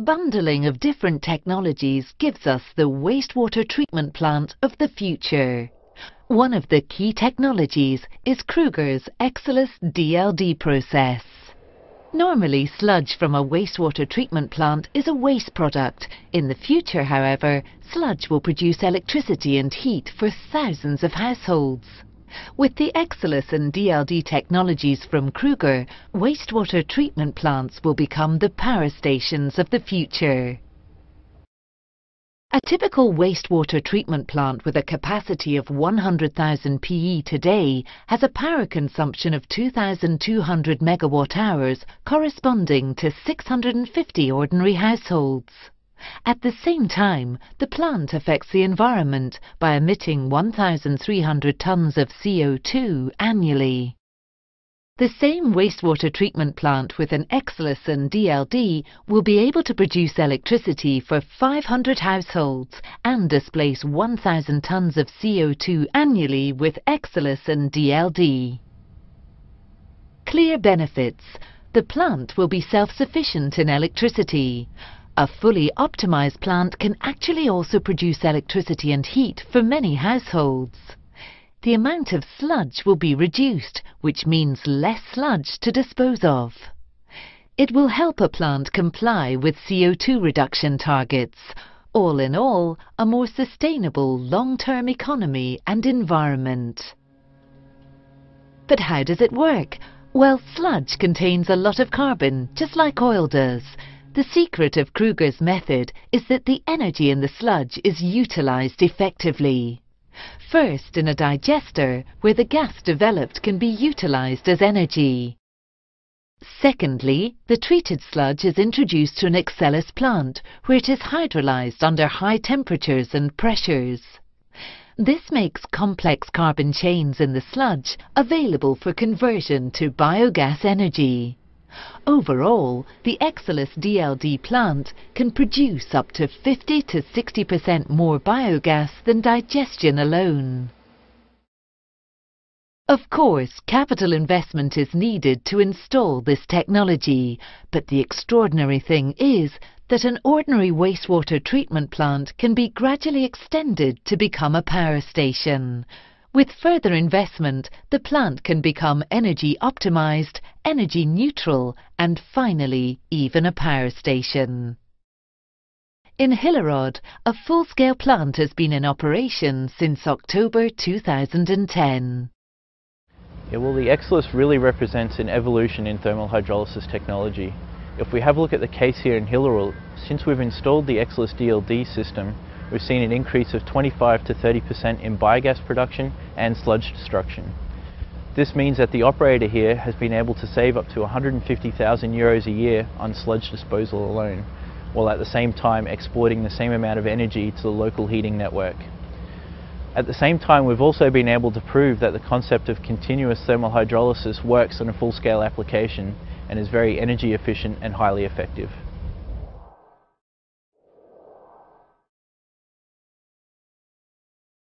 Bundling of different technologies gives us the wastewater treatment plant of the future. One of the key technologies is Kruger's Exelys DLD process. Normally, sludge from a wastewater treatment plant is a waste product. In the future, however, sludge will produce electricity and heat for thousands of households. With the Exelys and DLD technologies from Kruger, wastewater treatment plants will become the power stations of the future. A typical wastewater treatment plant with a capacity of 100,000 PE today has a power consumption of 2,200 megawatt hours corresponding to 650 ordinary households. At the same time, the plant affects the environment by emitting 1,300 tons of CO2 annually. The same wastewater treatment plant with an Exelys and DLD will be able to produce electricity for 500 households and displace 1,000 tons of CO2 annually with Exelys and DLD. Clear benefits. The plant will be self-sufficient in electricity. A fully optimized plant can actually also produce electricity and heat for many households the amount of sludge will be reduced, which means less sludge to dispose of. It will help a plant comply with CO2 reduction targets. All in all, a more sustainable long-term economy and environment. But how does it work? Well, sludge contains a lot of carbon, just like oil does. The secret of Kruger's method is that the energy in the sludge is utilized effectively. First in a digester, where the gas developed can be utilized as energy. Secondly, the treated sludge is introduced to an Exelys plant, where it is hydrolyzed under high temperatures and pressures. This makes complex carbon chains in the sludge available for conversion to biogas energy. Overall, the Exelys DLD plant can produce up to 50 to 60% more biogas than digestion alone. Of course, capital investment is needed to install this technology, but the extraordinary thing is that an ordinary wastewater treatment plant can be gradually extended to become a power station. With further investment, the plant can become energy optimized, energy neutral, and finally, even a power station. In Hillerod, a full-scale plant has been in operation since October 2010. Yeah, well, the Exelys really represents an evolution in thermal hydrolysis technology. If we have a look at the case here in Hillerod, since we've installed the Exelys DLD system, we've seen an increase of 25 to 30% in biogas production and sludge destruction. This means that the operator here has been able to save up to 150,000 euros a year on sludge disposal alone, while at the same time exporting the same amount of energy to the local heating network. At the same time, we've also been able to prove that the concept of continuous thermal hydrolysis works on a full-scale application and is very energy efficient and highly effective.